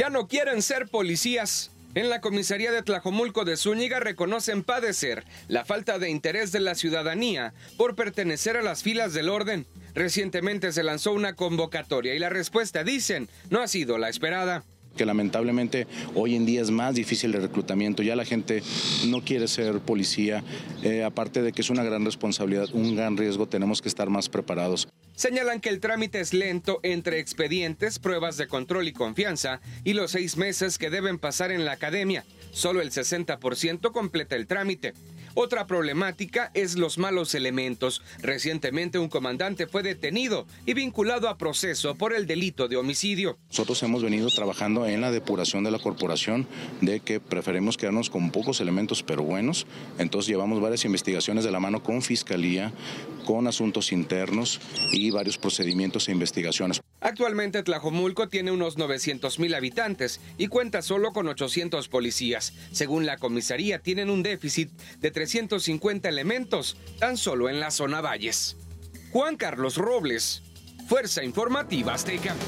Ya no quieren ser policías. En la comisaría de Tlajomulco de Zúñiga reconocen padecer la falta de interés de la ciudadanía por pertenecer a las filas del orden. Recientemente se lanzó una convocatoria y la respuesta, dicen, no ha sido la esperada que lamentablemente hoy en día es más difícil el reclutamiento. Ya la gente no quiere ser policía, eh, aparte de que es una gran responsabilidad, un gran riesgo, tenemos que estar más preparados. Señalan que el trámite es lento entre expedientes, pruebas de control y confianza y los seis meses que deben pasar en la academia. Solo el 60% completa el trámite. Otra problemática es los malos elementos. Recientemente un comandante fue detenido y vinculado a proceso por el delito de homicidio. Nosotros hemos venido trabajando en la depuración de la corporación de que preferimos quedarnos con pocos elementos pero buenos. Entonces llevamos varias investigaciones de la mano con fiscalía, con asuntos internos y varios procedimientos e investigaciones. Actualmente Tlajomulco tiene unos 900 mil habitantes y cuenta solo con 800 policías. Según la comisaría, tienen un déficit de 350 elementos tan solo en la zona Valles. Juan Carlos Robles, Fuerza Informativa Azteca.